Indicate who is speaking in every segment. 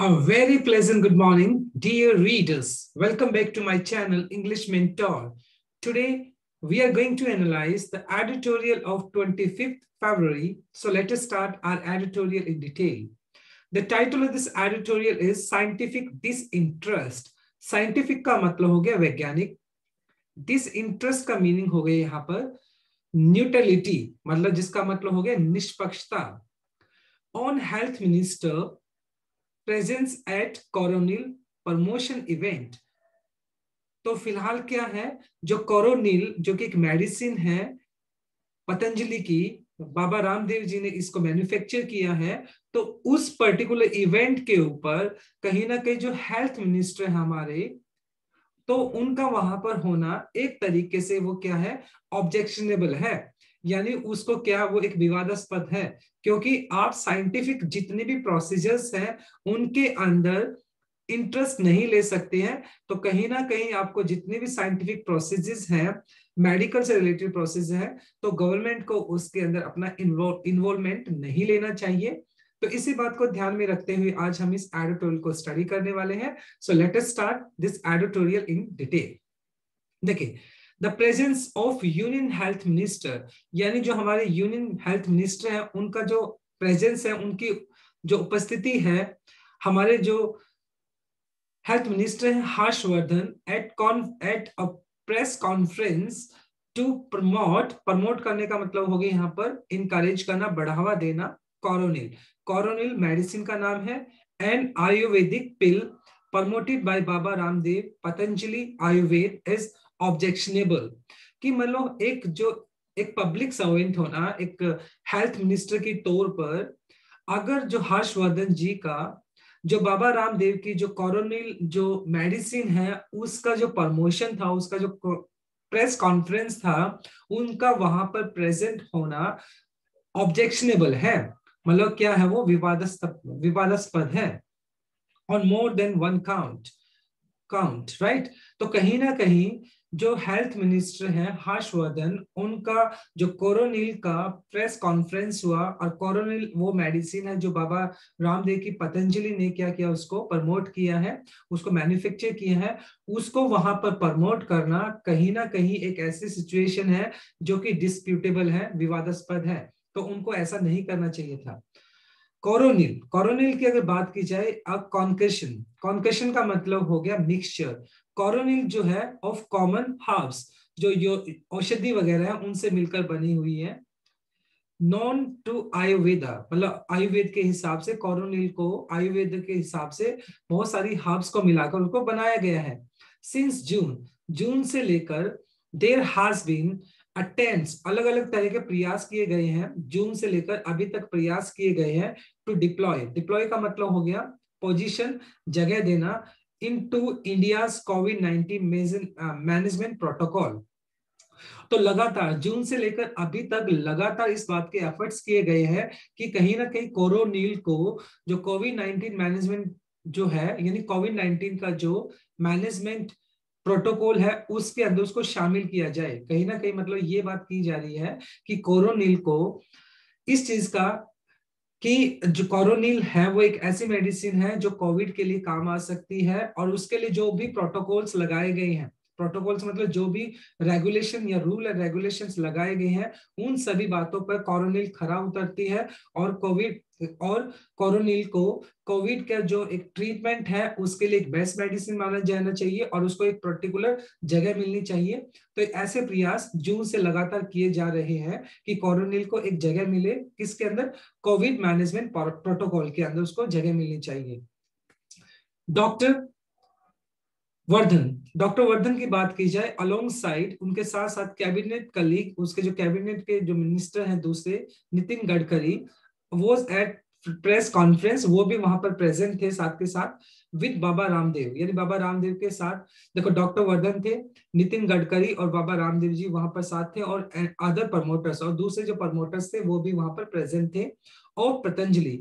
Speaker 1: A very pleasant good morning, dear readers. Welcome back to my channel, English Mentor. Today, we are going to analyze the editorial of 25th February. So let us start our editorial in detail. The title of this editorial is Scientific Disinterest. Scientific का मतलब हो गया वैज्ञानिक disinterest का meaning हो गया यहाँ पर न्यूट्रलिटी मतलब जिसका मतलब हो गया निष्पक्षता on health minister presence at Coronil promotion event तो फ़िलहाल क्या है? जो कोरोनिल जो कि एक मेडिसिन है, पतंजलि की, बाबा रामदेव जी ने इसको मैन्युफैक्चर किया है तो उस पर्टिकुलर इवेंट के ऊपर कहीं ना कहीं जो हेल्थ मिनिस्टर है हमारे तो उनका वहाँ पर होना एक तरीके से वो क्या है? ऑब्जेक्शनेबल है। यानी उसको क्या वो एक विवादास्पद है? क्योंकि आप साइंटिफिक जितने भी प्रोसीजर्स हैं, उनके अंदर इंटरेस्ट नहीं ले सकते हैं। तो कहीं ना कहीं आपको जितने भी साइंटिफिक प्रोसेजेस हैं मेडिकल से रिलेटेड प्रोसेस है तो गवर्नमेंट को उसके अंदर अपना इन्वॉल्वमेंट नहीं लेना चाहिए। तो इसी बात को ध्यान में रखते हुए आज हम इस एडिटोरियल को स्टडी करने वाले हैं। So let us start this editorial in detail देखिए the presence of union health minister यानी जो हमारे यूनियन हेल्थ मिनिस्टर हैं, उनका जो प्रेजेंस है, उनकी जो उपस्थिति है, हमारे जो हेल्थ मिनिस्टर है, Harshvardhan at con at a press conference to promote promote करने का मतलब हो गया यहाँ पर इनकरेज करना, बढ़ावा देना कोरोनिल कोरोनिल मेडिसिन का नाम है and Ayurvedic pill promoted by Baba Ramdev Patanjali Ayurved is objectionable कि मतलब एक जो, एक पब्लिक सर्वेंट होना एक हेल्थ मिनिस्टर के तौर पर, अगर जो हर्षवर्धन जी का, जो बाबा रामदेव की जो कोरोनिल जो मेडिसिन है, उसका जो प्रमोशन था, उसका जो प्रेस कॉन्फ्रेंस था, उनका वहाँ पर प्रेजेंट होना ऑब्जेक्शनेबल है। मतलब क्या है वो? विवादास्पद विवादास्पद है। On more than one count count right तो कहीं ना कहीं जो हेल्थ मिनिस्टर है हर्षवर्धन उनका जो कोरोनिल का प्रेस कॉन्फ्रेंस हुआ और कोरोनिल वो मेडिसिन है जो बाबा रामदेव की पतंजलि ने क्या किया, उसको प्रमोट किया है, उसको मैन्युफैक्चर किया है, उसको वहाँ पर प्रमोट करना कहीं ना कहीं एक ऐसी सिचुएशन है जो कि डिस्प्यूटेबल है, विवादास्पद है। तो उनको ऐसा नहीं करना चाहिए था। कोरोनिल कोरोनिल की अगर बात की जाए, अब कॉन्केशन कॉन्केशन का मतलब हो गया मिक्सचर कोरोनिल जो है ऑफ़ कॉमन हर्ब्स जो जो औषधि वगैरह है, उनसे मिलकर बनी हुई है। नॉन टू आयुर्वेदा मतलब आयुर्वेद के हिसाब से कोरोनिल को आयुर्वेद के हिसाब से बहुत सारी हर्ब्स को मिलाकर उनको बनाया गया है। सिंस जून जून से लेकर देर हैज़ बीन अटेम्प्ट अलग अलग तरह के प्रयास किए गए हैं, जून से लेकर अभी तक प्रयास किए गए हैं टू डिप्लॉय डिप्लॉय का मतलब हो गया पोजीशन जगह देना into India Covid nineteen management protocol तो लगातार, जून से लेकर अभी तक लगातार इस बात के एफर्ट्स किए गए हैं कि कहीं ना कहीं कोरोनिल को जो कोविड नाइनटीन मैनेजमेंट जो है, यानी कोविड नाइनटीन का जो मैनेजमेंट प्रोटोकॉल है, उसके अंदर उसको शामिल किया जाए। कहीं ना कहीं मतलब ये बात की जा रही है कि कोरोनिल को इस चीज़ का कि जो कोरोनिल है, वो एक ऐसी मेडिसिन है जो कोविड के लिए काम आ सकती है और उसके लिए जो भी प्रोटोकॉल्स लगाए गए हैं प्रोटोकॉल्स मतलब जो भी रेगुलेशन या रूल एंड रेगुलेशंस लगाए गए हैं, उन सभी बातों पर कोरोनिल खरा उतरती है और कोविड और कोरोनिल को कोविड का जो एक ट्रीटमेंट है, उसके लिए एक बेस्ट मेडिसिन माना जाना चाहिए और उसको एक पर्टिकुलर जगह मिलनी चाहिए। तो ऐसे प्रयास जून से लगातार किए जा रहे हैं कि कोरोनिल को एक जगह मिले, किसके अंदर? कोविड मैनेजमेंट प्रोटोकॉल के अंदर उसको जगह मिलनी चाहिए। डॉक्टर वर्धन, डॉक्टर वर्धन की बात की जाए अलोंग साइड उनके साथ साथ कैबिनेट कलीग उसके जो कैबिनेट के जो मिनिस्टर हैं दूसरे, नितिन गडकरी, वो एट प्रेस कॉन्फ्रेंस वो भी वहाँ पर प्रेजेंट थे साथ के साथ विद बाबा रामदेव। यानी बाबा रामदेव के साथ, देखो, डॉक्टर वर्धन थे, नितिन गडकरी और बाबा रामदेव जी वहाँ पर साथ थे और अदर प्रमोटर्स और दूसरे जो प्रमोटर्स थे, वो भी वहाँ पर प्रेजेंट थे। और पतंजलि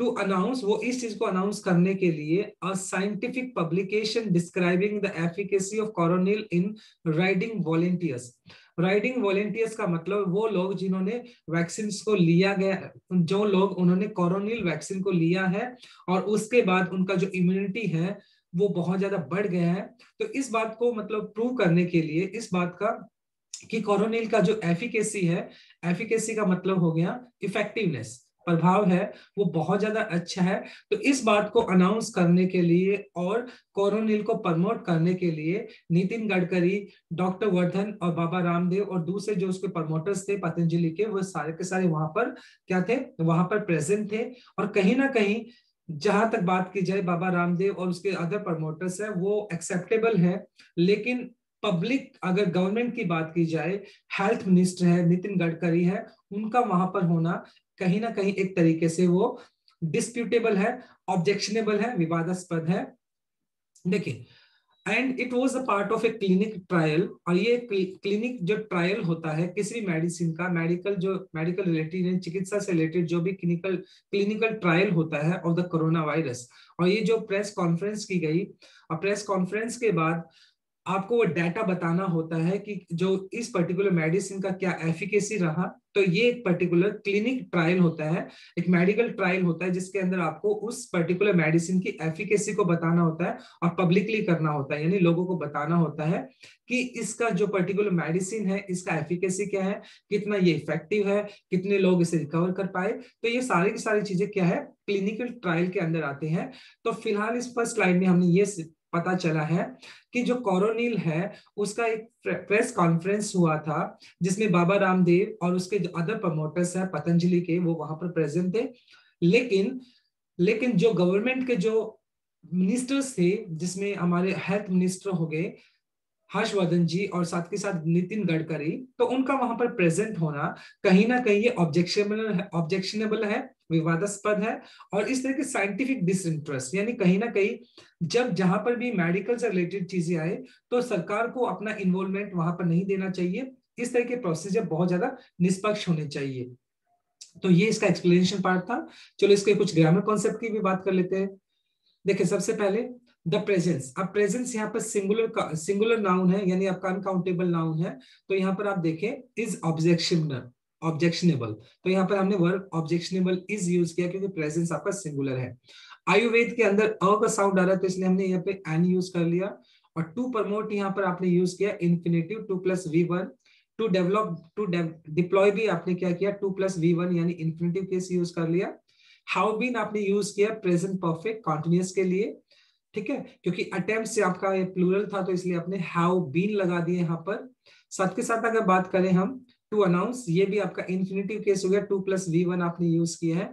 Speaker 1: टू अनाउंस वो इस चीज़ को अनाउंस करने के लिए a scientific publication describing the efficacy of Coronil in riding volunteers riding volunteers का मतलब वो लोग जिन्होंने वैक्सीन को लिया गया, जो लोग, उन्होंने कोरोनिल वैक्सीन को लिया है और उसके बाद उनका जो इम्यूनिटी है, वो बहुत ज़्यादा बढ़ गया है। तो इस बात को मतलब प्रूव करने के लिए, इस बात का कि कोरोनिल का जो एफिकेसी है एफिकेसी का मतलब हो गया इफेक्टिवनेस प्रभाव है, वो बहुत ज़्यादा अच्छा है। तो इस बात को अनाउंस करने के लिए और कोरोनिल को प्रमोट करने के लिए नितिन गडकरी डॉक्टर वर्धन और बाबा रामदेव और दूसरे जो उसके प्रमोटर्स थे, पतंजलि के, वो सारे के सारे वहाँ पर क्या थे? वहाँ पर प्रेजेंट थे। और कहीं ना कहीं जहाँ तक बात की जाए, बाबा रामदेव और उसके अदर प्रमोटर्स है, वो एक्सेप्टेबल है। लेकिन पब्लिक अगर गवर्नमेंट की बात की जाए हेल्थ मिनिस्टर है, नितिन गडकरी है, उनका वहाँ पर होना कहीं ना कहीं एक तरीके से वो डिस्प्यूटेबल है ऑब्जेक्शनेबल है, विवादास्पद है। देखिए and it was a part of a clinic trial और ये क्लिनिक जो ट्रायल होता है, किसी भी मेडिसिन का मेडिकल जो मेडिकल रिलेटेड चिकित्सा से रिलेटेड जो भी क्लिनिकल क्लिनिकल ट्रायल होता है ऑफ़ द कोरोना वायरस और ये जो प्रेस कॉन्फ्रेंस की गई, और प्रेस कॉन्फ्रेंस के बाद आपको वो डाटा बताना होता है कि जो इस पर्टिकुलर मेडिसिन का क्या एफिकेसी रहा तो ये एक पर्टिकुलर क्लिनिक ट्रायल होता है, एक मेडिकल ट्रायल होता है, जिसके अंदर आपको उस पर्टिकुलर मेडिसिन की एफिकेसी को बताना होता है और पब्लिकली करना होता है, यानी लोगों को बताना होता है कि इसका जो पर्टिकुलर मेडिसिन है, इसका एफिकेसी क्या है, कितना ये इफ़ेक्टिव है, कितने लोग इसे रिकवर कर पाए। तो ये सारी की सारी चीज़ें क्या है क्लिनिकल ट्रायल के अंदर आते हैं। तो फ़िलहाल इस फ़र्स्ट स्लाइड में हमने ये पता चला है कि जो कोरोनिल है, उसका एक प्रेस कॉन्फ्रेंस हुआ था, जिसमें बाबा रामदेव और उसके जो अदर प्रमोटर्स है, पतंजलि के, वो वहाँ पर प्रेजेंट थे। लेकिन लेकिन जो गवर्नमेंट के जो मिनिस्टर्स थे, जिसमें हमारे हेल्थ मिनिस्टर हो गए हर्षवर्धन जी और साथ के साथ नितिन गडकरी तो उनका वहाँ पर प्रेजेंट होना कहीं ना कहीं ये ऑब्जेक्शनेबल है ऑब्जेक्शनेबल है, विवादास्पद है और इस तरह के साइंटिफिक डिसइंटरेस्ट यानी कहीं ना कहीं जब जहाँ पर भी मेडिकल से रिलेटेड चीज़ें आए तो सरकार को अपना इन्वॉल्वमेंट वहाँ पर नहीं देना चाहिए। इस तरह के प्रोसीजर बहुत ज़्यादा निष्पक्ष होने चाहिए। तो ये इसका एक्सप्लेनेशन पार्ट था। चलो इसके कुछ ग्रामर कॉन्सेप्ट की भी बात कर लेते हैं। देखिए, सबसे पहले द प्रेजेंस। अब प्रेजेंस यहाँ पर सिंगुलर सिंगुलर नाउन है, यानी आपका अनकाउंटेबल नाउन है। तो यहाँ पर आप देखें इज़ ऑब्जेक्शन ऑब्जेक्शनेबल तो यहाँ पर हमने वर्ड ऑब्जेक्शनेबल इज़ यूज़ किया क्योंकि प्रेजेंस आपका सिंगुलर है। आयुर्वेद के अंदर अ का साउंड आ रहा है तो इसलिए हमने यहाँ पे एन यूज़ कर लिया। और टू प्रमोट यहाँ पर आपने यूज़ किया infinitive to plus V one to develop to deploy भी आपने क्या किया? टू प्लस वी वन यानी इन्फिनेटिव केस यूज़ कर लिया। हाउ बीन आपने यूज़ किया? प्रेजेंट परफेक्ट कॉन्टिन्यूस के लिए। ठीक है? क्योंकि अटेम्प्ट से आपका ये प्लूरल था तो इसलिए आपने हैव बीन लगा दिए यहाँ पर। साथ के साथ अगर बात करें हम टू अनाउंस ये भी आपका इन्फिनेटिव केस हो गया टू प्लस वी वन आपने यूज़ किया है।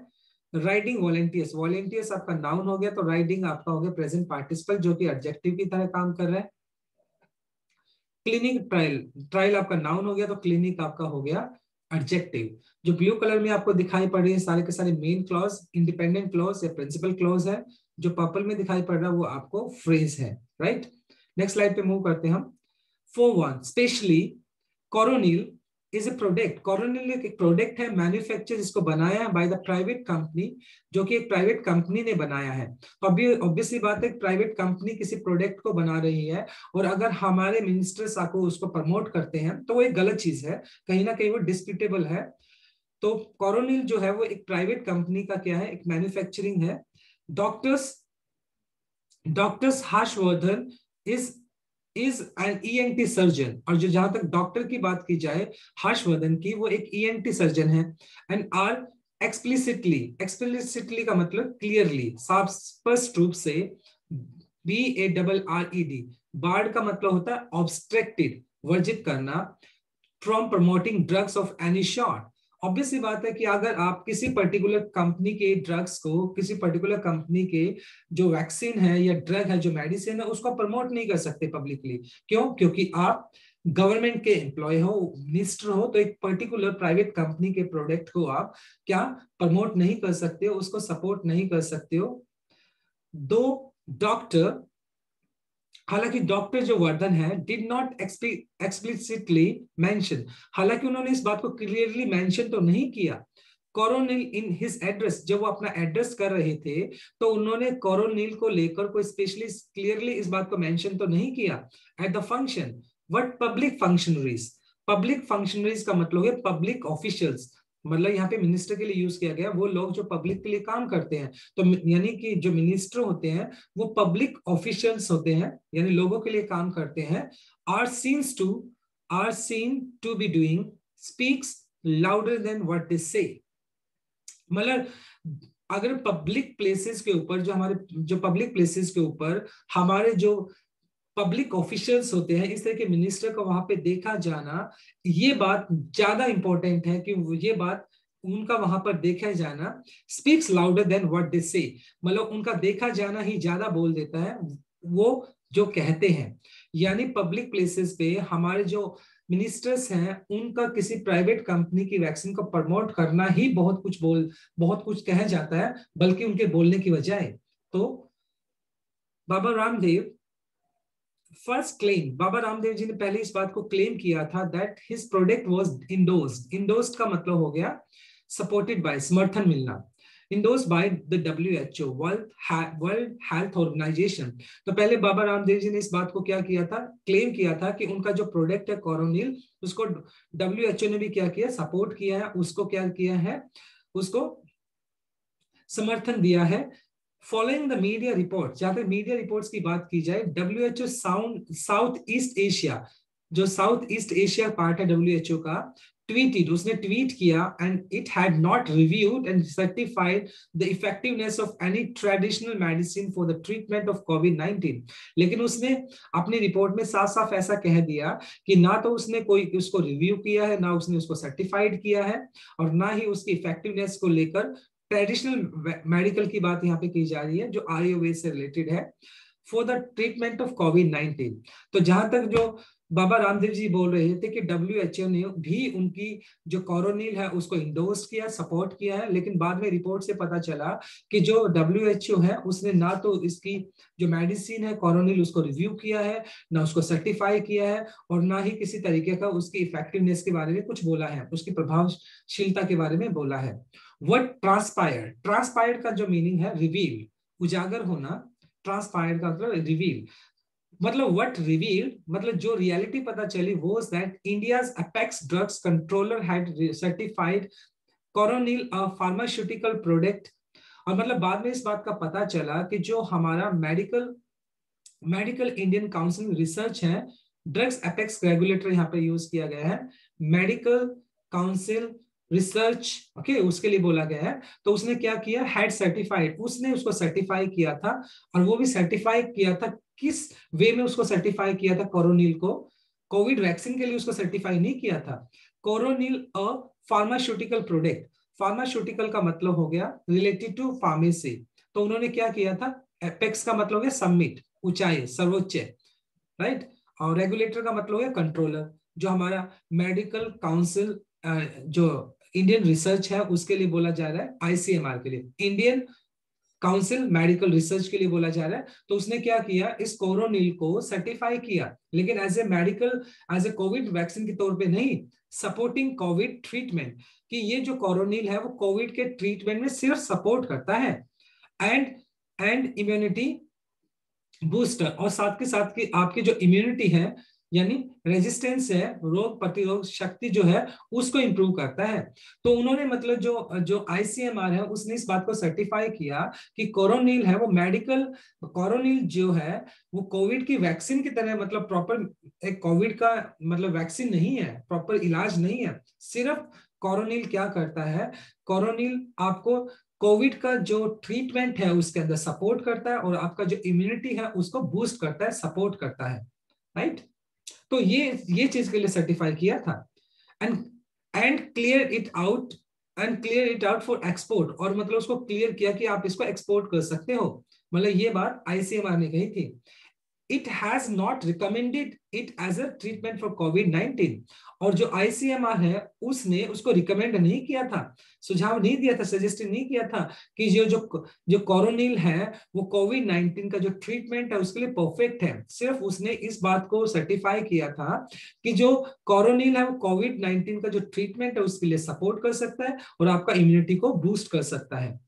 Speaker 1: राइडिंग वॉलेंटियर्स वॉलेंटियर्स आपका नाउन हो गया तो राइडिंग आपका हो गया प्रेजेंट पार्टिसिपल जो कि एडजेक्टिव की तरह काम कर रहा है। क्लिनिक ट्रायल ट्रायल आपका नाउन हो गया तो क्लिनिक आपका हो गया एडजेक्टिव जो ब्लू कलर में आपको दिखाई पड़ रही है, सारे के सारे मेन क्लॉज इंडिपेंडेंट क्लॉज या प्रिंसिपल क्लॉज है जो पर्पल में दिखाई पड़ रहा है, वो आपको फ्रेज है राइट नेक्स्ट स्लाइड पे मूव करते हैं हम. Four one specially Coronil is a product Coronil एक प्रोडक्ट है मैन्युफैक्चर जिसको बनाया है बाय द प्राइवेट कंपनी जो कि एक प्राइवेट कंपनी ने बनाया है. तो अभी ऑब्वियसली बात है प्राइवेट कंपनी किसी प्रोडक्ट को बना रही है, और अगर हमारे मिनिस्टर्स आको उसको प्रमोट करते हैं तो वो एक गलत चीज़ है. कहीं ना कहीं वो डिस्प्यूटेबल है. तो कॉरोनिल जो है, वो एक प्राइवेट कंपनी का क्या है? एक मैन्युफैक्चरिंग है. Doctors doctors Harshvardhan is is an ENT surgeon और जो जहाँ तक डॉक्टर की बात की जाए हर्षवर्धन की, वो एक ईएनटी सर्जन है एंड आर एक्सप्लिसिटली एक्सप्लिसिटली का मतलब क्लियरली साफ़, स्पष्ट रूप से B A double R E D barred का मतलब होता है ऑब्स्ट्रेक्टेड वर्जित करना from promoting drugs of any sort obviously बात है कि अगर आप किसी पर्टिकुलर कंपनी के ड्रग्स को, किसी पर्टिकुलर कंपनी के जो वैक्सीन है या ड्रग है, जो मेडिसिन है, उसको प्रमोट नहीं कर सकते पब्लिकली क्यों? क्योंकि आप गवर्नमेंट के एम्प्लॉय हो मिनिस्टर हो तो एक पर्टिकुलर प्राइवेट कंपनी के प्रोडक्ट को आप क्या प्रमोट नहीं कर सकते हो, उसको सपोर्ट नहीं कर सकते हो। दो डॉक्टर हालाँकि डॉक्टर जो वर्धन है डिड नॉट एक्सप्लिसिटली मेंशन हालाँकि उन्होंने इस बात को क्लियरली मेंशन तो नहीं किया। कोरोनिल इन हिज एड्रेस जब वो अपना एड्रेस कर रहे थे तो उन्होंने कोरोनिल को लेकर कोई स्पेशली क्लियरली इस बात को मेंशन तो नहीं किया। At the function what public functionaries public functionaries का मतलब है पब्लिक ऑफिशियल्स मतलब यहाँ पे मिनिस्टर के लिए यूज़ किया गया, वो लोग जो पब्लिक के लिए काम करते हैं तो यानी कि जो मिनिस्टर होते हैं, वो पब्लिक ऑफिशियल्स होते हैं, यानी लोगों के लिए काम करते हैं are seems to are seen to be doing speaks louder than what they say मतलब अगर पब्लिक प्लेसेस के ऊपर, जो हमारे, जो पब्लिक प्लेसेस के ऊपर, हमारे जो पब्लिक ऑफिशियल्स होते हैं, इस तरह के मिनिस्टर को वहाँ पे देखा जाना, ये बात ज़्यादा इंपॉर्टेंट है कि ये बात उनका वहाँ पर देखा जाना speaks louder than what they say मतलब उनका देखा जाना ही ज़्यादा बोल देता है, वो जो कहते हैं। यानी पब्लिक प्लेसेस पे हमारे जो मिनिस्टर्स हैं, उनका किसी प्राइवेट कंपनी की वैक्सीन को प्रमोट करना ही बहुत कुछ बोल, बहुत कुछ कहा जाता है, बल्कि उनके बोलने की बजाय। तो बाबा रामदेव फ़र्स्ट क्लेम बाबा रामदेव जी ने पहले इस बात को क्लेम किया था that his product was endorsed endorsed का मतलब हो गया सपोर्टेड बाय समर्थन मिलना। Endorsed by the WHO World World Health Organization. तो पहले बाबा रामदेव जी ने इस बात को क्या किया था? क्लेम किया था कि उनका जो प्रोडक्ट है कोरोनिल उसको WHO ने भी क्या किया? सपोर्ट किया है, उसको क्या किया है? उसको समर्थन दिया है। फॉलोइंग द मीडिया रिपोर्ट जहाँ तक मीडिया रिपोर्ट्स की बात की जाए W H O sound South East Asia जो साउथ ईस्ट एशिया पार्ट है डब्ल्यू एच ओ का, tweeted, उसने ट्वीट किया and it had not reviewed and certified the effectiveness of any traditional medicine for the treatment of covid-19 लेकिन उसने अपनी report में साफ़ साफ़ ऐसा कह दिया कि ना तो उसने कोई उसको रिव्यू किया है, ना उसने उसको सर्टिफाइड किया है और ना ही उसकी इफेक्टिवनेस को लेकर ट्रेडिशनल मेडिकल की बात यहाँ पे की जा रही है, जो आयुर्वेद से रिलेटेड है for the treatment of COVID nineteen तो जहाँ तक जो बाबा रामदेव जी बोल रहे थे कि डब्ल्यू एच ओ ने भी उनकी जो कोरोनिल है, उसको इंडोर्स किया सपोर्ट किया है, लेकिन बाद में रिपोर्ट से पता चला कि जो डब्ल्यू एच ओ है, उसने ना तो इसकी जो मेडिसिन है, कोरोनिल, उसको रिव्यू किया है, ना उसको सर्टिफाई किया है, और ना ही किसी तरीके का उसकी इफेक्टिवनेस के बारे में कुछ बोला है, उसकी प्रभावशीलता के बारे में बोला है। वट ट्रांसपायर ट्रांसपायर का जो मीनिंग है रिवील उजागर होना ट्रांसपायर का मतलब रिवील मतलब व्हाट रिवील्ड मतलब जो रियलिटी पता चली वो that India's apex drugs controller had certified Coronil pharmaceutical product और मतलब बाद में इस बात का पता चला कि जो हमारा medical medical Indian council research है ड्रग्स अपेक्स रेगुलेटर यहाँ पे यूज़ किया गया है medical council research okay okay, उसके लिए बोला गया है। तो उसने क्या किया? हैड सर्टिफाइड उसने उसको सर्टिफाई किया था और वो भी सर्टिफाई किया था। किस वे में उसको सर्टिफाई किया था कोरोनिल को? कोविड वैक्सीन के लिए उसको सर्टिफाई नहीं किया था। Coronil a pharmaceutical product pharmaceutical का मतलब हो गया रिलेटेड टू फार्मेसी तो उन्होंने क्या किया था? एपेक्स का मतलब है सबमिट ऊंचाई सर्वोच्च राइट और रेगुलेटर का मतलब है कंट्रोलर जो हमारा मेडिकल काउंसिल जो इंडियन रिसर्च है, उसके लिए बोला जा रहा है आईसीएमआर के लिए। इंडियन काउंसिल मेडिकल रिसर्च के लिए बोला जा रहा है। तो उसने क्या किया? इस कोरोनिल को सर्टिफाई किया। लेकिन as a medical as a COVID vaccine के तौर पे नहीं सपोर्टिंग कोविड ट्रीटमेंट कि ये जो कोरोनिल है, वो कोविड के ट्रीटमेंट में सिर्फ़ सपोर्ट करता है। एंड एंड इम्यूनिटी बूस्टर और साथ के साथ की आपकी जो इम्यूनिटी है यानी रेजिस्टेंस है, रोग प्रतिरोध शक्ति जो है, उसको इंप्रूव करता है। तो उन्होंने मतलब जो जो आईसीएमआर है, उसने इस बात को सर्टिफाई किया कि कोरोनिल है, वो मेडिकल कोरोनिल जो है, वो कोविड की वैक्सीन की तरह मतलब प्रॉपर एक कोविड का मतलब वैक्सीन नहीं है प्रॉपर इलाज नहीं है। सिर्फ़ कोरोनिल क्या करता है, कोरोनिल आपको कोविड का जो ट्रीटमेंट है, उसके अंदर सपोर्ट करता है और आपका जो इम्यूनिटी है, उसको बूस्ट करता है सपोर्ट करता है। Right right? तो ये ये चीज़ के लिए सर्टिफाई किया था। And and clear it out and clear it out for export और मतलब उसको क्लियर किया कि आप इसको एक्सपोर्ट कर सकते हो। मतलब ये बात आईसीएमआर ने कही थी। It has not recommended it as a treatment for COVID 19 और जो आईसीएमआर है, उसने उसको रिकमेंड नहीं किया था। सुझाव नहीं दिया था सजेस्ट नहीं किया था कि जो जो जो कोरोनिल है, वो कोविड 19 का जो ट्रीटमेंट है, उसके लिए परफेक्ट है। सिर्फ़ उसने इस बात को सर्टिफाई किया था कि जो कोरोनिल है, वो कोविड 19 का जो ट्रीटमेंट है, उसके लिए सपोर्ट कर सकता है और आपका इम्यूनिटी को बूस्ट कर सकता है।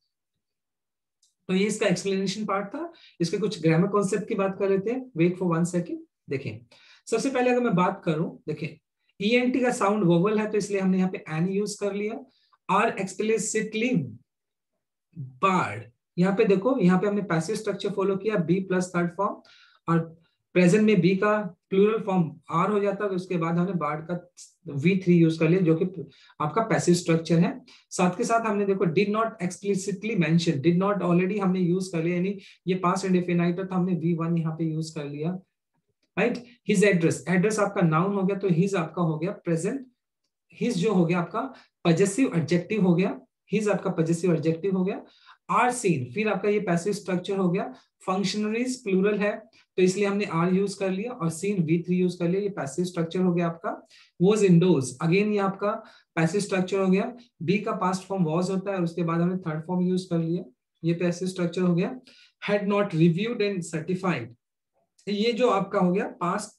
Speaker 1: तो ये इसका एक्सप्लेनेशन पार्ट था। इसके कुछ ग्रामर कॉन्सेप्ट की बात कर रहे थे। वेट फॉर वन सेकेंड देखें। सबसे पहले अगर मैं बात करूँ, देखें। ई एन टी का साउंड वोवल है तो इसलिए हमने यहाँ पे एन यूज़ कर लिया। आर एक्सप्लिसिटली बार्ड यहाँ पे देखो, यहाँ पे हमने पैसिव स्ट्रक्चर फॉलो किया। बी प्लस थर्ड फॉर्म और प्रेजेंट में बी का प्लूरल फॉर्म आर हो जाता है, उसके बाद हमने बार्ड का वी थ्री यूज़ कर लिया, जो कि आपका पैसिव स्ट्रक्चर है। साथ के साथ हमने देखो did not explicitly mention did not already हमने यूज़ कर लिया, यानी ये पास इंडिफिनाइट तो हमने वी वन यहाँ पे यूज़ कर लिया। राइट हिज एड्रेस एड्रेस आपका नाउन हो गया तो हिज आपका हो गया प्रेजेंट हिज जो हो गया आपका पजेसिव एडजेक्टिव हो गया हिज आपका पजेसिव एडजेक्टिव हो गया। आर सीन फिर आपका ये पैसिव स्ट्रक्चर हो गया। फंक्शनरीज प्लूरल है तो इसलिए हमने आर यूज़ कर लिया और सीन वी थ्री यूज़ कर लिया, ये पैसिव स्ट्रक्चर हो गया आपका। वॉज़ इंडोज अगेन ये आपका पैसिव स्ट्रक्चर हो गया। बी का पास्ट फॉर्म वॉज़ होता है, उसके बाद हमने थर्ड फॉर्म यूज़ कर लिया, ये पैसिव स्ट्रक्चर हो गया। Had not reviewed and certified ये जो आपका हो गया past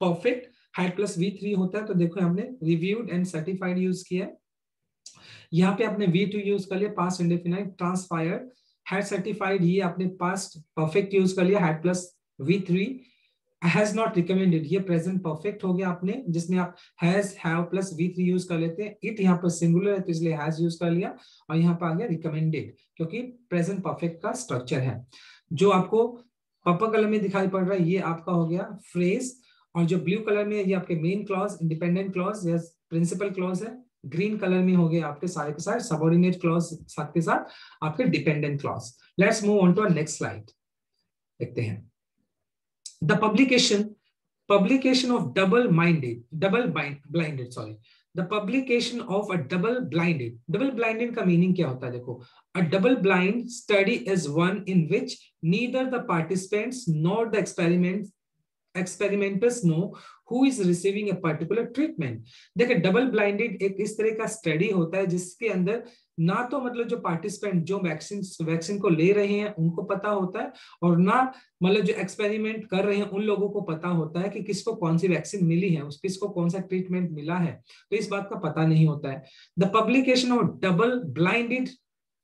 Speaker 1: perfect had plus V three होता है तो देखो हमने रिव्यूड एंड सर्टिफाइड यूज़ किया यहाँ पे आपने वी टू यूज़ कर लिया past indefinite transferred had certified ये आपने पास्ट परफेक्ट यूज़ कर लिया had plus V three has not recommended ये प्रेजेंट परफेक्ट हो गया आपने जिसमें आप has have plus V three use कर लेते हैं इट यहाँ पर सिंगुलर है तो इसलिए हैज़ यूज़ कर लिया, और यहाँ पर आ गया रिकमेंडेड क्योंकि प्रेजेंट परफेक्ट का स्ट्रक्चर है। जो आपको पर्पल कलर में दिखाई पड़ रहा है, ये आपका हो गया फ्रेज और जो ब्लू कलर में ये आपके मेन क्लॉज इंडिपेंडेंट क्लॉज या प्रिंसिपल क्लॉज है ग्रीन कलर में हो गए आपके सारे के सारे सबॉर्डिनेट क्लॉज साथ के साथ आपके dependent clause let's move on to next slide देखते हैं the publication publication of double minded double blinded sorry the publication of a double blinded double blinded का meaning क्या होता है देखो a double blind study is one in which neither the participants nor the experiment experimenters know who is receiving a particular treatment देखिए double blinded एक इस तरह का स्टडी होता है जिसके अंदर ना तो मतलब जो पार्टिसिपेंट जो वैक्सीन वैक्सीन को ले रहे हैं, उनको पता होता है और ना मतलब जो एक्सपेरिमेंट कर रहे हैं, उन लोगों को पता होता है कि किसको कौन सी वैक्सीन मिली है, उस किसको कौन सा ट्रीटमेंट मिला है। तो इस बात का पता नहीं होता है। The publication of double blinded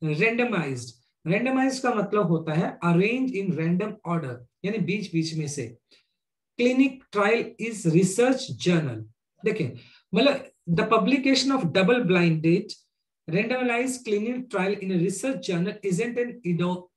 Speaker 1: randomised randomise का मतलब होता है अरेंज इन रैंडम ऑर्डर यानी बीच बीच में से। Clinic trial is research journal देखिए मतलब the publication of double blinded randomised clinic trial in research journal is and an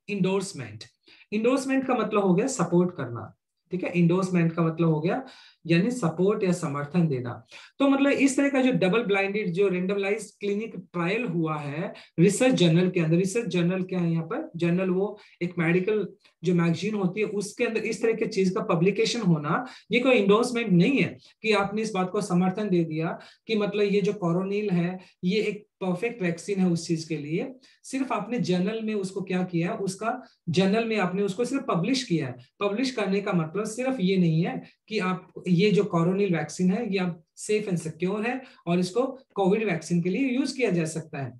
Speaker 1: endorsement endorsement का मतलब हो गया सपोर्ट करना ठीक है इंडोर्समेंट का मतलब हो गया यानी सपोर्ट या समर्थन देना। तो मतलब इस तरह का जो डबल ब्लाइंडेड जो रेंडमलाइज क्लिनिक ट्रायल हुआ है रिसर्च जर्नल के अंदर रिसर्च जर्नल क्या है यहाँ पर? जर्नल वो एक मेडिकल जो मैगजीन होती है, उसके अंदर इस तरह की चीज़ का पब्लिकेशन होना, ये कोई इंडोर्समेंट नहीं है कि आपने इस बात को समर्थन दे दिया कि मतलब ये जो कोरोनिल है, ये एक परफेक्ट वैक्सीन है उस चीज़ के लिए। सिर्फ़ आपने जर्नल में उसको क्या किया उसका जर्नल में आपने उसको सिर्फ़ पब्लिश किया है। पब्लिश करने का मतलब सिर्फ़ ये नहीं है कि आप ये जो कोरोनिल वैक्सीन है ये आप सेफ़ एंड सिक्योर है और इसको कोविड वैक्सीन के लिए यूज़ किया जा सकता है।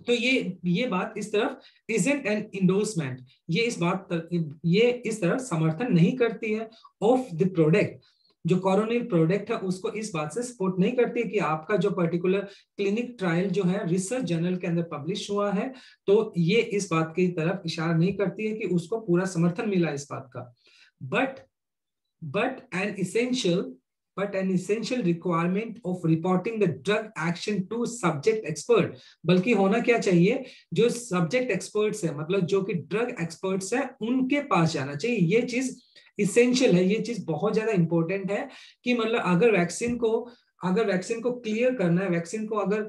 Speaker 1: तो ये ये बात इस तरफ़ इजेंट एन इंडोर्समेंट ये इस बात तर, ये इस तरफ़ समर्थन नहीं करती है ऑफ़ द प्रोडक्ट जो कोरोनिल प्रोडक्ट है उसको इस बात से सपोर्ट नहीं करती कि आपका जो पर्टिकुलर क्लिनिक ट्रायल जो है रिसर्च जर्नल के अंदर पब्लिश हुआ है तो ये इस बात की तरफ़ इशारा नहीं करती है कि उसको पूरा समर्थन मिला इस बात का। But but an essential but an essential requirement of reporting the drug action to subject expert. बल्कि होना क्या चाहिए? जो सब्जेक्ट एक्सपर्ट्स है मतलब जो कि ड्रग एक्सपर्ट्स है, उनके पास जाना चाहिए। ये चीज़ इसेंशियल है। ये चीज़ बहुत ज़्यादा इंपॉर्टेंट है कि मतलब अगर वैक्सीन को, अगर वैक्सीन को क्लियर करना है वैक्सीन को अगर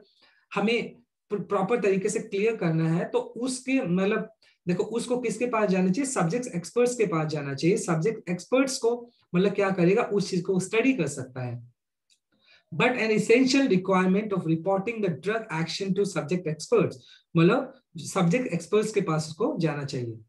Speaker 1: हमें प्रॉपर तरीके से क्लियर करना है तो उसके मतलब देखो उसको किसके पास जाना चाहिए? सब्जेक्ट एक्सपर्ट्स के पास जाना चाहिए। सब्जेक्ट एक्सपर्ट्स को मतलब क्या करेगा? उस चीज़ को स्टडी कर सकता है। But an essential requirement of reporting the drug action to subject experts मतलब सब्जेक्ट एक्सपर्ट्स के पास उसको जाना चाहिए।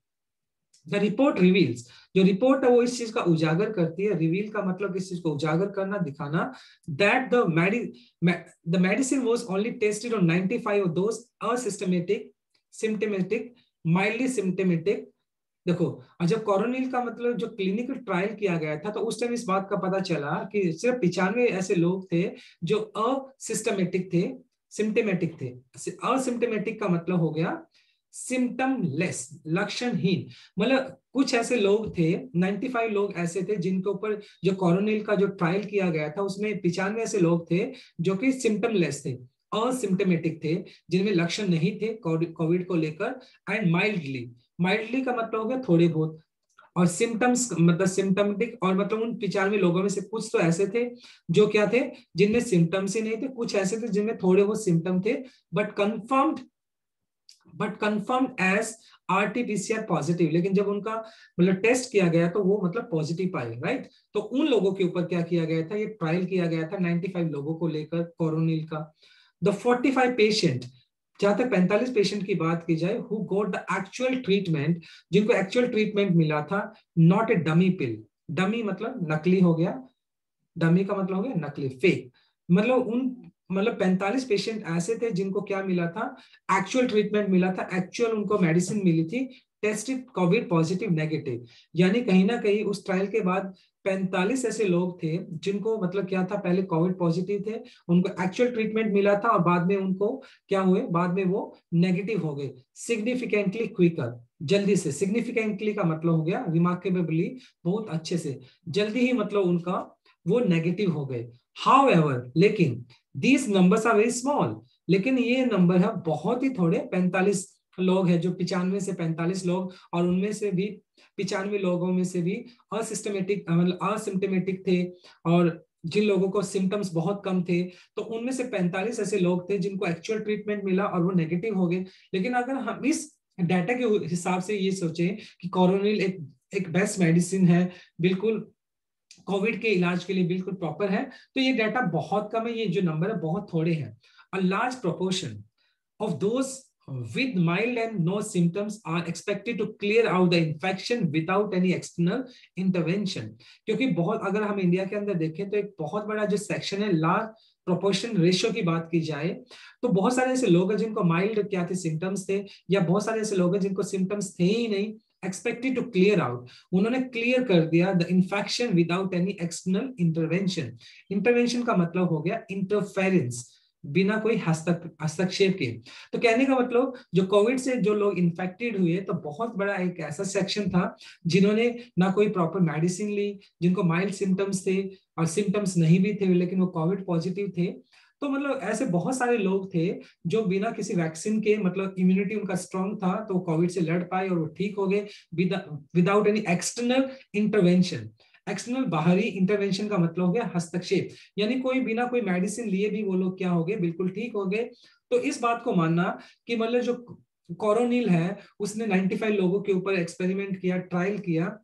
Speaker 1: द रिपोर्ट रिवील्स जो रिपोर्ट है वो इस चीज़ का उजागर करती है। रिवील का मतलब इस चीज़ को उजागर करना, दिखाना। That the medicine was only tested on 95 of those asymptomatic symptomatic mildly symptomatic देखो जब कॉरोनिल का मतलब जो क्लिनिकल ट्रायल किया गया था तो उस टाइम इस बात का पता चला कि सिर्फ़ पिचानवे ऐसे लोग थे जो असिस्टमेटिक थे सिम्टोमेटिक थे। असिम्टोमेटिक का मतलब हो गया सिम्टम लेस लक्षणहीन। मतलब कुछ ऐसे लोग थे 95 लोग ऐसे थे जिनके ऊपर जो कॉरोनिल का जो ट्रायल किया गया था, उसमें पिचानवे ऐसे लोग थे जो कि सिम्टम लेस थे असिम्टोमेटिक थे, जिनमें लक्षण नहीं थे कोविड को लेकर एंड माइल्डली माइल्डली का मतलब हो गया थोड़े बहुत। और सिम्टम्स मतलब सिम्टमेटिक और मतलब उन पिचानवे लोगों में से कुछ तो ऐसे थे जो क्या थे, जिनमें सिम्टम्स ही नहीं थे, कुछ ऐसे थे जिनमें थोड़े बहुत सिम्टम थे but confirmed but confirm as RTPCR positive लेकिन जब उनका मतलब टेस्ट किया गया तो वो मतलब पॉजिटिव पाए राइट तो उन लोगों के ऊपर क्या किया गया था? ये ट्रायल किया गया था 95 लोगों को लेकर, कोरोनिल का। द 45 पेशेंट जहाँ तक 45 पेशेंट की बात की जाए who got the actual treatment जिनको एक्चुअल ट्रीटमेंट मिला था not a dummy pill dummy मतलब नकली हो गया। डमी का मतलब हो गया नकली फेक मतलब उन मतलब 45 पेशेंट ऐसे थे जिनको क्या मिला था? एक्चुअल ट्रीटमेंट मिला था। एक्चुअल उनको मेडिसिन मिली थी। टेस्टेड कोविड पॉजिटिव नेगेटिव यानी कहीं ना कहीं उस ट्रायल के बाद 45 ऐसे लोग थे जिनको मतलब क्या था, पहले कोविड पॉजिटिव थे, उनको एक्चुअल ट्रीटमेंट मिला था और बाद में उनको क्या हुए, बाद में वो नेगेटिव हो गए। सिग्निफिकेंटली क्विकर जल्दी से सिग्निफिकेंटली का मतलब हो गया रिमार्केबली बहुत अच्छे से, जल्दी ही मतलब उनका वो नेगेटिव हो गए। हाउ एवर लेकिन these numbers are very small लेकिन ये नंबर है बहुत ही थोड़े 45 लोग हैं, जो पिचानवे से 45 लोग और उनमें से भी पिचानवे लोगों में से भी असिस्टमेटिक मतलब असिम्टोमेटिक थे और जिन लोगों को सिम्टम्स बहुत कम थे तो उनमें से 45 ऐसे लोग थे जिनको एक्चुअल ट्रीटमेंट मिला और वो नेगेटिव हो गए। लेकिन अगर हम इस डाटा के हिसाब से ये सोचें कि कोरोनिल एक एक बेस्ट मेडिसिन है, बिल्कुल कोविड के इलाज के लिए बिल्कुल प्रॉपर है तो ये डाटा बहुत कम है, ये जो नंबर है, बहुत थोड़े हैं। A large proportion of those with mild and no symptoms are expected to clear out the infection without any external intervention. क्योंकि बहुत, अगर हम इंडिया के अंदर देखें तो एक बहुत बड़ा जो सेक्शन है लार्ज प्रोपोर्शन रेशियो की बात की जाए तो बहुत सारे ऐसे लोग हैं जिनको माइल्ड क्या थे सिम्टम्स थे, या बहुत सारे ऐसे लोग हैं जिनको सिम्टम्स थे ही नहीं एक्सपेक्टेड टू क्लियर आउट उन्होंने क्लियर कर दिया the infection without any external intervention intervention का मतलब हो गया इंटरफेरेंस बिना कोई हस्तक, हस्तक्षेप के। तो कहने का मतलब जो कोविड से जो लोग इन्फेक्टेड हुए तो बहुत बड़ा एक ऐसा सेक्शन था, जिन्होंने ना कोई प्रॉपर मेडिसिन ली, जिनको माइल्ड सिम्टम्स थे और सिम्टम्स नहीं भी थे, लेकिन वो कोविड पॉजिटिव थे। तो मतलब ऐसे बहुत सारे लोग थे, जो बिना किसी वैक्सीन के मतलब इम्यूनिटी उनका स्ट्रांग था तो कोविड से लड़ पाए और वो ठीक हो गए without any external intervention external बाहरी इंटरवेंशन का मतलब हो गया हस्तक्षेप। यानी कोई बिना कोई मेडिसिन लिए भी वो लोग क्या हो गए? बिल्कुल ठीक हो गए। तो इस बात को मानना कि मतलब जो कॉरोनिल है, उसने 95 लोगों के ऊपर एक्सपेरिमेंट किया ट्रायल किया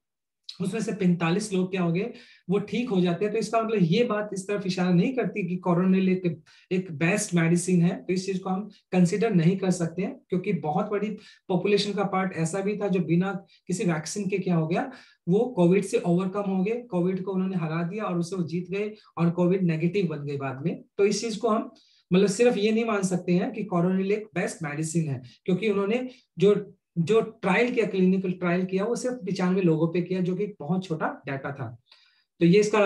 Speaker 1: उसमें से 45 लोग क्या हो गए? वो ठीक हो जाते हैं। तो इसका मतलब ये बात इस तरफ़ इशारा नहीं करती कि कोरोनिल एक एक बेस्ट मेडिसिन है। तो इस चीज़ को हम कंसिडर नहीं कर सकते हैं, क्योंकि बहुत बड़ी पॉपुलेशन का पार्ट ऐसा भी था जो बिना किसी वैक्सीन के क्या हो गया? वो कोविड से ओवरकम हो गए। कोविड को उन्होंने हरा दिया और उसे वो जीत गए और कोविड नेगेटिव बन गए बाद में। तो इस चीज़ को हम मतलब सिर्फ़ ये नहीं मान सकते हैं कि कोरोनिल एक बेस्ट मेडिसिन है, क्योंकि उन्होंने जो जो ट्रायल किया क्लिनिकल ट्रायल किया, वो सिर्फ़ पिचानवे लोगों पे किया, जो कि बहुत छोटा डाटा था। तो ये इसका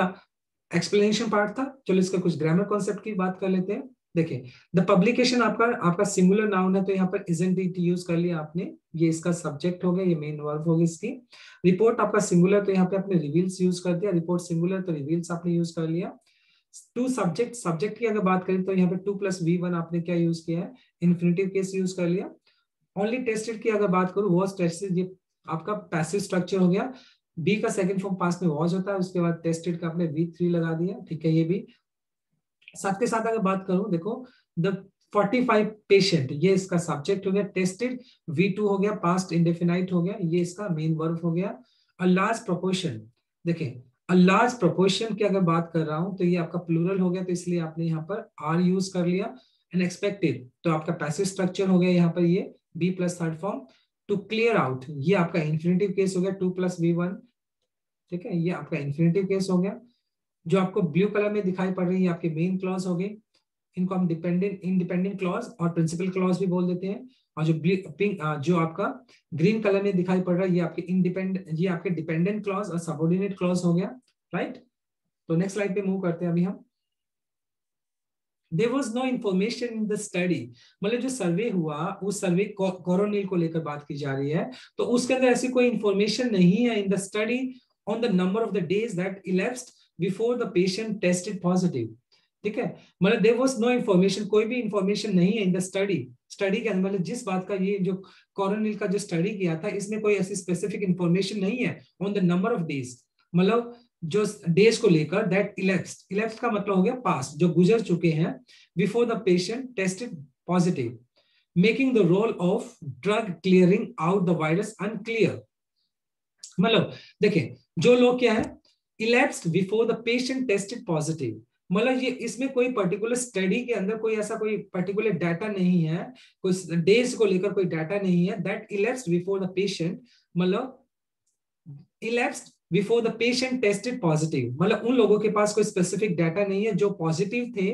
Speaker 1: एक्सप्लेनेशन पार्ट था। चलो इसका कुछ ग्रामर कॉन्सेप्ट की बात कर लेते हैं। देखिए द पब्लिकेशन आपका आपका सिंगुलर नाउन है तो यहाँ पर इजेंट इट यूज़ कर लिया आपने। ये इसका सब्जेक्ट हो गया, ये मेन वर्ब होगी इसकी। रिपोर्ट आपका सिंगुलर तो यहाँ पे आपने रिवील्स यूज़ कर दिया। रिपोर्ट सिंगुलर तो रिवील्स आपने यूज़ कर लिया। टू सब्जेक्ट सब्जेक्ट की अगर बात करें तो यहाँ पे टू प्लस वी वन आपने क्या यूज़ किया है? इन्फिनेटिव केस यूज़ कर लिया। ओनली टेस्टेड की अगर बात करूँ वॉज़ टेस्टेड ये आपका पैसिव स्ट्रक्चर हो गया बी का सेकंड फॉर्म पास में वॉज़ होता है, उसके बाद टेस्टेड का आपने वी थ्री लगा दिया, ठीक है, ये भी। साथ के साथ अगर बात करूँ, देखो द 45 पेशेंट ये इसका सब्जेक्ट हो गया टेस्टेड V2 हो गया पास्ट इंडेफिनाइट हो गया, ये इसका मेन वर्ब हो गया। अ लार्ज प्रोपोर्शन देखें अ लार्ज प्रोपोर्शन की अगर बात कर रहा हूँ तो ये आपका प्लूरल हो गया तो इसलिए आपने यहाँ पर आर यूज़ कर लिया एंड एक्सपेक्टेड तो आपका पैसिव स्ट्रक्चर हो गया यहाँ पर ये। Be plus third form to clear out ये आपका इन्फिनेटिव केस हो गया टू प्लस वी वन ठीक है? ये आपका इन्फिनेटिव केस हो गया। जो आपको ब्लू कलर में दिखाई पड़ रही है आपके मेन क्लॉज हो गए। इनको हम डिपेंडेंट इंडिपेंडेंट क्लॉज और प्रिंसिपल क्लॉज भी बोल देते हैं। और जो पिंक जो आपका ग्रीन कलर में दिखाई पड़ रहा है, ये आपके इंडिपेंडेंट ये आपके डिपेंडेंट क्लॉज और सबोर्डिनेट क्लॉज हो गया। राइट तो नेक्स्ट स्लाइड पे मूव करते हैं अभी हम। There was no information in the study मतलब जो सर्वे हुआ, उस सर्वे कोरोनिल को लेकर बात की जा रही है। तो उसके अंदर ऐसी कोई इन्फॉर्मेशन नहीं है in the study on the number of the days that elapsed before the patient tested positive ठीक है? मतलब देर वॉज़ नो इन्फॉर्मेशन कोई भी इन्फॉर्मेशन नहीं है इन द स्टडी स्टडी के अंदर मतलब जिस बात का ये जो कॉरोनिल का जो स्टडी किया था, इसमें कोई ऐसी स्पेसिफिक इन्फॉर्मेशन नहीं है on the number of days मतलब जो डेज़ को लेकर दैट इलेप्स इलेप्स का मतलब हो गया पास जो गुजर चुके हैं before the patient tested positive making the role of drug clearing out the virus unclear मतलब देखिए, जो लोग क्या है elapsed before the patient tested positive मतलब ये इसमें कोई पर्टिकुलर स्टडी के अंदर कोई ऐसा कोई पर्टिकुलर डाटा नहीं है, कोई डेज़ को लेकर कोई डाटा नहीं है that elapsed before the patient मतलब elapsed before the patient tested positive मतलब उन लोगों के पास कोई स्पेसिफिक डाटा नहीं है जो पॉजिटिव थे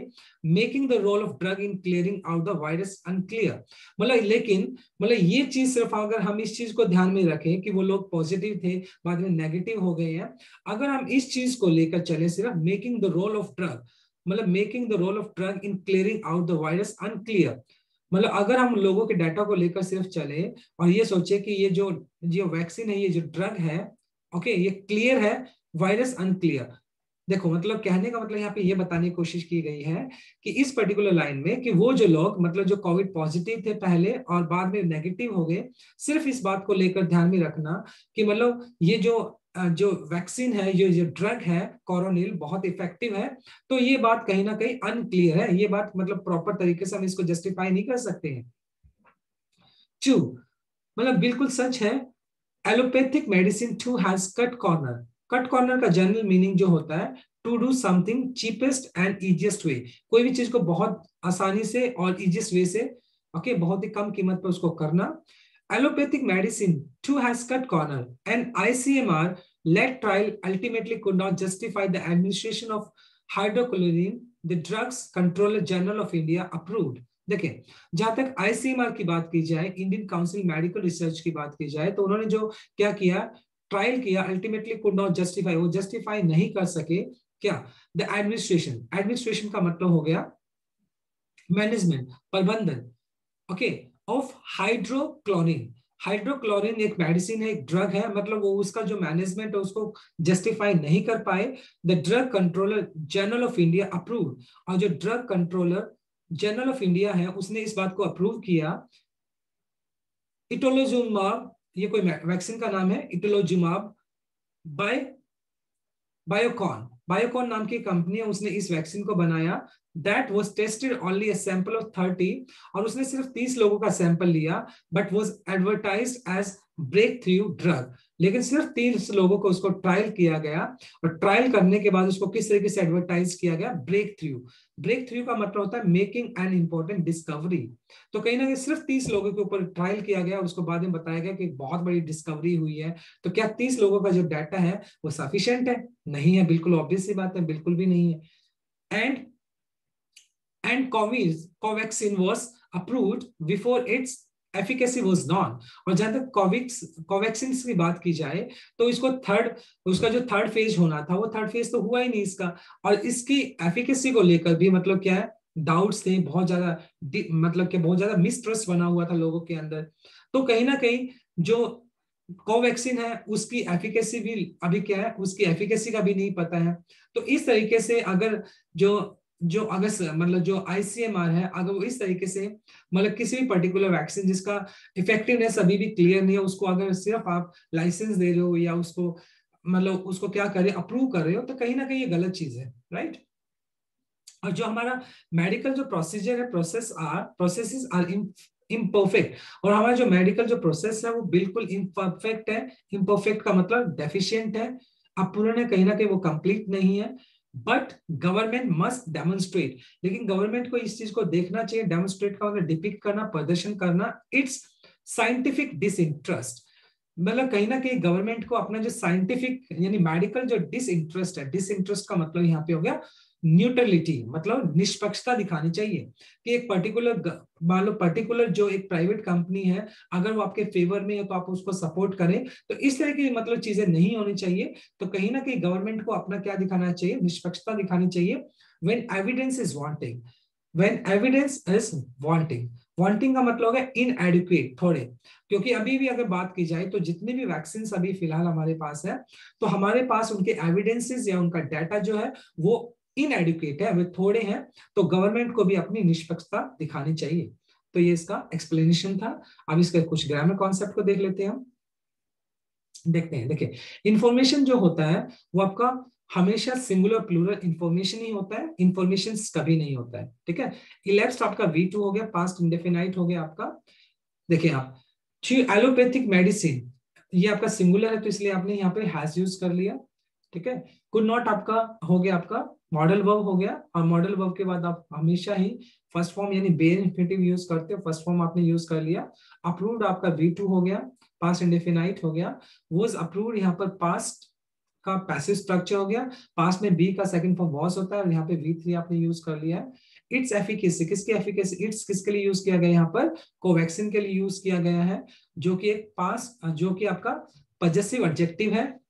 Speaker 1: making the role of drug in clearing out the virus unclear मतलब लेकिन मतलब ये चीज़ सिर्फ़ अगर हम इस चीज़ को ध्यान में रखें कि वो लोग पॉजिटिव थे, बाद में नेगेटिव हो गए हैं, अगर हम इस चीज़ को लेकर चले सिर्फ़ making the role of drug मतलब making the role of drug in clearing out the virus unclear मतलब अगर हम लोगों के डाटा को लेकर सिर्फ़ चले और ये सोचे कि ये जो जो वैक्सीन है, ये जो ड्रग है ओके ये क्लियर है वायरस अनक्लियर देखो मतलब कहने का मतलब यहाँ पे ये बताने की कोशिश की गई है कि इस पर्टिकुलर लाइन में कि वो जो लोग मतलब जो कोविड पॉजिटिव थे पहले और बाद में नेगेटिव हो गए, सिर्फ़ इस बात को लेकर ध्यान में रखना कि मतलब ये जो जो वैक्सीन है, ये जो ड्रग है कोरोनिल बहुत इफ़ेक्टिव है तो ये बात कहीं ना कहीं अनक्लियर है। ये बात मतलब प्रॉपर तरीके से हम इसको जस्टिफाई नहीं कर सकते हैं। टू मतलब बिल्कुल सच है allopathic medicine too has cut corner cut corner का जनरल मीनिंग जो होता है to do something cheapest and easiest way कोई भी चीज़ को बहुत आसानी से और इजिएस्ट वे से ओके okay, बहुत ही कम कीमत पर उसको करना। Allopathic medicine too has cut corner and ICMR late trial ultimately could not justify the administration of hydrochlorine the drugs controller general of India approved देखिए, जहाँ तक आईसीएमआर की बात की जाए इंडियन काउंसिल मेडिकल रिसर्च की बात की जाए तो उन्होंने जो क्या किया ट्रायल किया अल्टीमेटली कुड नॉट जस्टिफाई वो जस्टिफाई नहीं कर सके क्या? द एडमिनिस्ट्रेशन एडमिनिस्ट्रेशन का मतलब हो गया मैनेजमेंट प्रबंधन ओके ऑफ़ हाइड्रोक्लोरिन हाइड्रोक्लोरिन एक मेडिसिन है, एक ड्रग है मतलब वो उसका जो मैनेजमेंट है, उसको जस्टिफाई नहीं कर पाए। The drug controller general of India approve और जो drug controller general of India है, उसने इस बात को अप्रूव किया। इटोलोजुमाब ये कोई वैक्सीन का नाम है इटोलोजुमाब बाय बायोकॉन बायोकॉन नाम की कंपनी है, उसने इस वैक्सीन को बनाया। That was tested only a sample of thirty और उसने सिर्फ़ तीस लोगों का सैंपल लिया but was advertise as breakthrough drug लेकिन सिर्फ़ तीस लोगों को उसको ट्रायल किया गया और ट्रायल करने के बाद उसको किस तरीके से एडवर्टाइज किया गया? ब्रेक थ्रू ब्रेक थ्रू का मतलब होता है मेकिंग एन इंपॉर्टेंट डिस्कवरी तो कहीं ना कहीं सिर्फ़ तीस लोगों के ऊपर ट्रायल किया गया उसको बाद में बताया गया कि बहुत बड़ी डिस्कवरी हुई है। तो क्या तीस लोगों का जो डाटा है वो सफिशियंट है? नहीं है, बिल्कुल ऑब्वियस सी बात है, बिल्कुल भी नहीं है। And and Covaxin was approved before its efficacy was known और जहाँ तक कोविक्स कोवैक्सिन की बात की जाए तो इसको थर्ड उसका जो थर्ड फ़ेज़ होना था, वो थर्ड फ़ेज़ तो हुआ ही नहीं इसका। और इसकी एफिकेसी को लेकर भी मतलब क्या है? डाउट्स थे, बहुत ज़्यादा मतलब कि बहुत ज़्यादा मिसट्रस्ट बना हुआ था लोगों के अंदर। तो कहीं ना कहीं जो कोवैक्सिन है, उसकी एफिकेसी भी, अभी क्या है, उसकी एफिकेसी का भी नहीं पता है। तो इस तरीके से अगर जो जो अगर मतलब जो आईसीएमआर है, अगर वो इस तरीके से मतलब किसी भी पर्टिकुलर वैक्सीन जिसका इफेक्टिवनेस अभी भी क्लियर नहीं है, उसको अगर सिर्फ़ आप लाइसेंस दे रहे हो या उसको मतलब उसको क्या करे अप्रूव कर रहे हो तो कहीं ना कहीं ये गलत चीज़ है राइट और जो हमारा मेडिकल जो प्रोसीजर है process are process are imperfect और हमारा जो मेडिकल जो प्रोसेस है, वो बिल्कुल इम्परफेक्ट है। इम्परफेक्ट का मतलब डेफिशिएंट है। अपूर्ण है कहीं ना कहीं वो कंप्लीट नहीं है। बट गवर्नमेंट मस्ट डेमोन्स्ट्रेट लेकिन गवर्नमेंट को इस चीज़ को देखना चाहिए डेमोन्स्ट्रेट का अगर डिपिक्ट करना, प्रदर्शन करना इट्स साइंटिफिक डिसइंटरेस्ट मतलब कहीं ना कहीं गवर्नमेंट को अपना जो साइंटिफिक यानी मेडिकल जो डिसइंटरेस्ट है डिसइंटरेस्ट का मतलब यहाँ पे हो गया न्यूट्रलिटी मतलब निष्पक्षता दिखानी चाहिए कि एक पर्टिकुलर मान लो पर्टिकुलर जो एक प्राइवेट कंपनी है, अगर वो आपके फेवर में है तो आप उसको सपोर्ट करें। तो इस तरह की मतलब चीज़ें नहीं होनी चाहिए। तो कहीं ना कहीं गवर्नमेंट को अपना क्या दिखाना चाहिए? निष्पक्षता दिखानी चाहिए। When evidence is wanting when evidence is wanting wanting का मतलब है इन एडिक्वेट थोड़े। क्योंकि अभी भी अगर बात की जाए तो जितने भी वैक्सीन अभी फ़िलहाल हमारे पास है तो हमारे पास उनके एविडेंसेस या उनका डाटा जो है, वो इनएडुकेट है, वे थोड़े हैं तो गवर्नमेंट को भी अपनी निष्पक्षता दिखानी चाहिए। तो ये इसका एक्सप्लेनेशन था। अब इसके कुछ ग्रामर कॉन्सेप्ट को देख लेते हैं हम। देखते हैं, देखिए इंफॉर्मेशन जो होता है, वो आपका हमेशा सिंगुलर प्लूरल इंफॉर्मेशन ही होता है इंफॉर्मेशन कभी नहीं होता है, ठीक है? इलेप्स आपका वी टू हो गया पास्ट इंडेफिनाइट हो गया आपका। देखिए आप एलोपैथिक मेडिसिन ये आपका सिंगुलर है तो इसलिए आपने यहाँ पे हैज़ यूज़ कर लिया, ठीक है? कुड नॉट आपका, हो गया आपका मॉडल वर्ब हो गया। और मॉडल वर्ब के बाद आप हमेशा ही फ़र्स्ट फॉर्म यानी बेर इंफिनिटिव यूज़ करते हो, फ़र्स्ट फॉर्म आपने यूज़ कर लिया। अप्रूव्ड आपका वी टू हो गया पास्ट इंडेफिनाइट हो गया। वॉज़ अप्रूव्ड यहाँ पर पास्ट का पैसिव स्ट्रक्चर हो गया। पास्ट में बी का सेकंड फॉर्म वॉज़ होता है और यहाँ पे वी थ्री आपने यूज़ कर लिया है। इट्स एफिकेसी, किसकी एफिकेसी? इट्स किसके लिए यूज़ किया गया यहाँ पर? कोवैक्सिन के लिए यूज़ किया गया है, जो कि एक पास, जो कि आपका पजेसिव एडजेक्टिव है।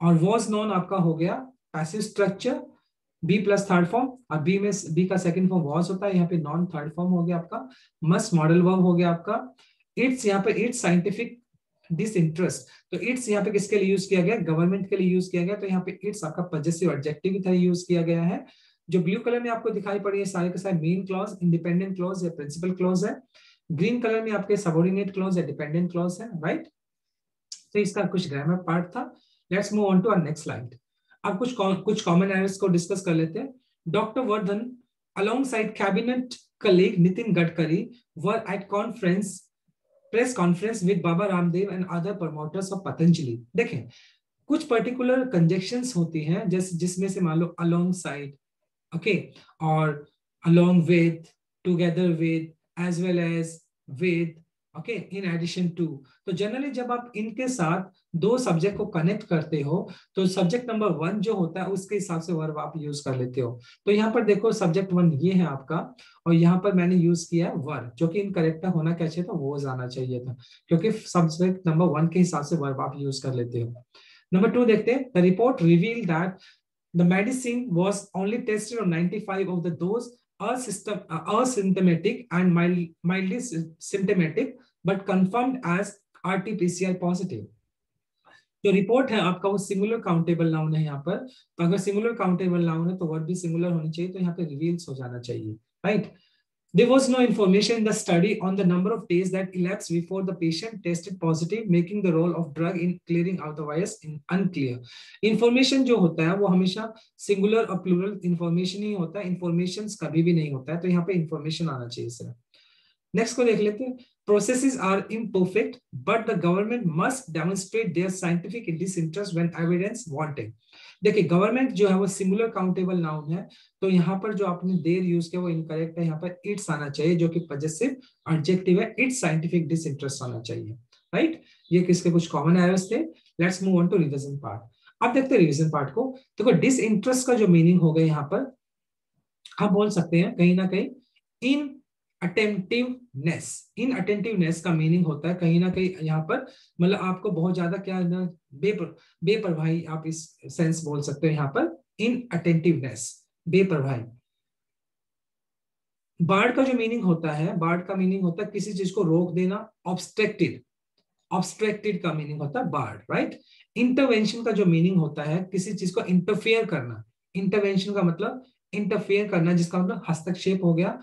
Speaker 1: और वॉज़ नॉन आपका हो गया passive structure. Be plus third form और बी में बी का सेकंड फॉर्म वॉज़ होता है, यहाँ पे नॉन थर्ड फॉर्म हो गया आपका मस्ट मॉडल वर्ब हो गया आपका। इट्स यहाँ पे इट्स साइंटिफिक डिस इंटरेस्ट तो इट्स यहाँ पे किसके लिए यूज़ किया गया? गवर्नमेंट के लिए यूज़ किया गया तो यहाँ पे इट्स आपका पॉजिटिव एडजेक्टिव की तरह यूज़ किया गया है। जो ब्लू कलर में आपको दिखाई पड़ी है, सारे के सारे मेन क्लॉज इंडिपेंडेंट क्लॉज या प्रिंसिपल क्लॉज है। ग्रीन कलर में आपके सबोर्डिनेट क्लॉज या डिपेंडेंट क्लॉज है राइट तो इसका कुछ ग्रामर पार्ट था। Let's move on to our next slide अब कुछ कुछ कॉमन एरर्स को डिस्कस कर लेते हैं। Doctor Vardhan alongside cabinet colleague Nitin Gadkari were at conference press conference with Baba Ramdev and other promoters of Patanjali देखें, कुछ पर्टिकुलर कंजेक्शन होती हैं, जैसे, जिसमें से मान लो अलोंग साइड ओके और along with together with as well as with okay in addition to तो जनरली जब आप इनके साथ दो सब्जेक्ट को कनेक्ट करते हो तो सब्जेक्ट नंबर वन जो होता है, उसके हिसाब से वर्ब आप यूज़ कर लेते हो। तो यहाँ पर देखो सब्जेक्ट वन ये है आपका, और यहाँ पर मैंने यूज़ किया है वर्ब जो कि इनकरेक्ट होना क्या चाहिए था, वो जाना चाहिए था। क्योंकि सब्जेक्ट नंबर वन के हिसाब से वर्ब आप यूज़ कर लेते हो। नंबर टू देखते हैं the report reveal that the medicine was only tested on 95 of the those Uh, asymptomatic and mild, mildly symptomatic but confirmed as RT-PCR positive. तो जो रिपोर्ट है आपका वो सिंगुलर काउंटेबल नाउन है यहाँ पर तो अगर सिंगुलर काउंटेबल नाउन है तो वर्ड भी सिंगुलर होनी चाहिए तो यहाँ पे रिवील्स हो जाना चाहिए right right? There was no information in the study on the number of days that elapsed before the patient tested positive, making the role of drug in clearing out the virus in unclear. Information जो होता है वो हमेशा singular और plural information ही होता है information कभी भी नहीं होता है तो यहाँ पे information आना चाहिए सर नेक्स्ट को देख लेते हैं processes are imperfect, but the government must demonstrate their scientific disinterest when evidence wanted. देखिए गवर्नमेंट जो है वो सिंगुलर काउंटेबल नाउन है तो यहाँ पर जो आपने देर यूज़ किया वो इनकरेक्ट है। यहाँ पर इट्स आना चाहिए, जो कि पॉजिटिव एडजेक्टिव है। इट्स साइंटिफिक डिसइंटरेस्ट आना चाहिए राइट ये किसके कुछ कॉमन एरर्स थे? Let's move on to revision part अब देखते हैं रिविजन पार्ट को। देखो डिसइंटरेस्ट का जो मीनिंग हो गया यहाँ पर हम बोल सकते हैं कहीं ना कहीं इन अटेंटिवनेस इन अटेंटिवनेस का मीनिंग होता है कहीं ना कहीं यहाँ पर मतलब आपको बहुत ज़्यादा क्या बेपर, बेपरवाही आप इस सेंस बोल सकते हो यहाँ पर इन अटेंटिवनेस बेपरवाही। बाढ़ का जो मीनिंग होता है, बाढ़ का मीनिंग होता है किसी चीज़ को रोक देना ऑब्स्ट्रेक्टेड ऑब्स्ट्रेक्टेड का मीनिंग होता है बाढ़ राइट इंटरवेंशन का जो मीनिंग होता है, किसी चीज़ को इंटरफेयर करना। इंटरवेंशन का मतलब इंटरफेयर करना, जिसका मतलब हस्तक्षेप हो गया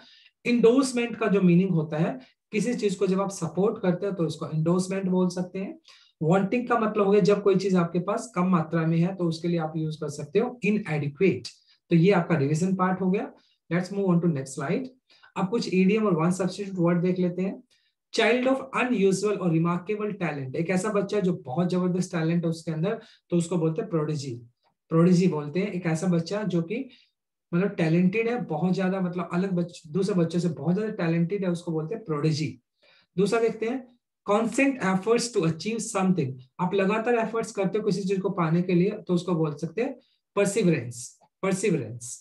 Speaker 1: इंडोर्समेंट का जो मीनिंग होता है, किसी चीज़ को जब आप सपोर्ट करते हो तो उसको इंडोर्समेंट बोल सकते हैं। वांटिंग का मतलब हो गया जब कोई चीज़ आपके पास कम मात्रा में है तो उसके लिए आप यूज़ कर सकते हो इन एडिक्वेट तो ये आपका रिविजन पार्ट हो गया। Let's move on to next slide अब कुछ ईडियम और वन सब्सिट्यूट वर्ड देख लेते हैं। चाइल्ड ऑफ़ अनयूजल और रिमार्केबल टैलेंट एक ऐसा बच्चा जो बहुत ज़बरदस्त टैलेंट है उसके अंदर तो उसको बोलते हैं प्रोडिजी प्रोडिजी बोलते हैं। एक ऐसा बच्चा जो कि मतलब टैलेंटेड है, बहुत ज़्यादा मतलब अलग बच्चे दूसरे बच्चों से बहुत ज़्यादा टैलेंटेड है, उसको बोलते हैं प्रोडिजी दूसरा देखते हैं constant efforts to achieve something आप लगातार एफर्ट्स करते हो किसी चीज़ को पाने के लिए तो उसको बोल सकते हैं perseverance perseverance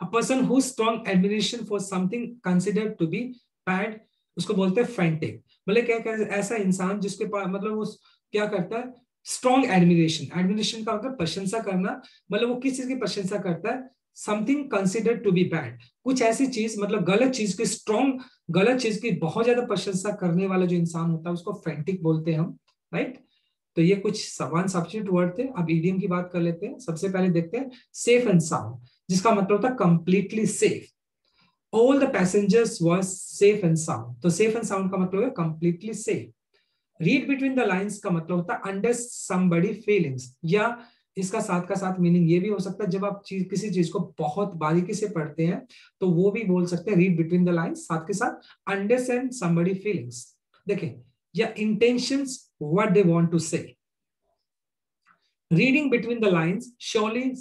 Speaker 1: a person who strong admiration for something considered to be bad उसको बोलते हैं फैंटिक मतलब क्या ऐसा इंसान जिसके पास मतलब वो क्या करता है स्ट्रॉन्ग एडमिनेशन एडमिनेशन का मतलब प्रशंसा करना मतलब वो किस चीज़ की प्रशंसा करता है? Something considered to be bad कुछ ऐसी चीज़ मतलब गलत चीज़ की स्ट्रॉन्ग गलत चीज़ की बहुत ज़्यादा प्रशंसा करने वाला जो इंसान होता है, उसको फ्रेंटिक बोलते हैं हम राइट तो ये कुछ सवान सब्सिट्यूट वर्ड थे। अब ईडीएम की बात कर लेते हैं। सबसे पहले देखते हैं। सेफ़ एंड साउंड जिसका मतलब होता है completely safe all the passengers was safe and sound तो सेफ़ एंड साउंड का मतलब completely safe read between the lines का मतलब होता है अंडर समबडी फीलिंग्स या इसका साथ का साथ मीनिंग ये भी हो सकता है, जब आप चीज़, किसी चीज़ को बहुत बारीकी से पढ़ते हैं तो वो भी बोल सकते हैं रीड बिटवीन द लाइन्स साथ के साथ अंडरस्टैंड समबडी फीलिंग्स देखें या intentions what they want to say reading between the lines surely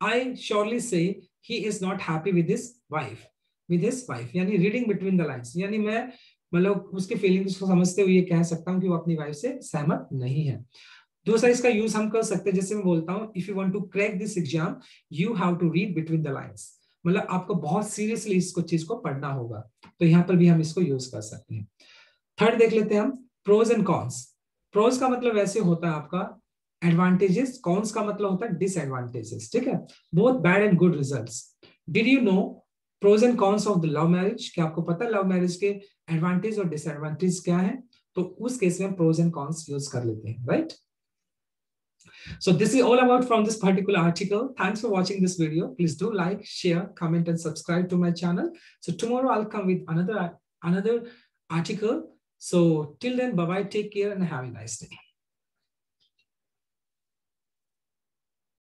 Speaker 1: I surely say he is not happy with his wife with his wife यानी reading between the lines यानी मैं मतलब उसके feelings को समझते हुए कह सकता हूँ कि वो अपनी वाइफ से सहमत नहीं है। दूसरा, इसका यूज़ हम कर सकते हैं, जैसे मैं बोलता हूँ if you want to crack this exam you have to read between the lines मतलब आपको बहुत सीरियसली इसको चीज़ को पढ़ना होगा तो यहाँ पर भी हम इसको यूज़ कर सकते हैं। थर्ड देख लेते हैं हम प्रोज एंड कॉन्स प्रोज का मतलब वैसे होता है आपका एडवांटेजेस कॉन्स का मतलब होता है डिसएडवांटेजेस ठीक है? Both bad and good result did you know pros and cons of the love marriage क्या आपको पता है लव मैरिज के एडवांटेज और डिसएडवांटेज क्या है तो उस केस में प्रोज एंड कॉन्स यूज़ कर लेते हैं right? So this is all about from this particular article. Thanks for watching this video. Please do like, share, comment, and subscribe to my channel. So tomorrow I'll come with another, another article. So till then, bye-bye, take care and have a nice day.